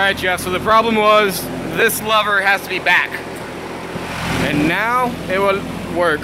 Alright Jeff, so the problem was this lever has to be back. And now it will work.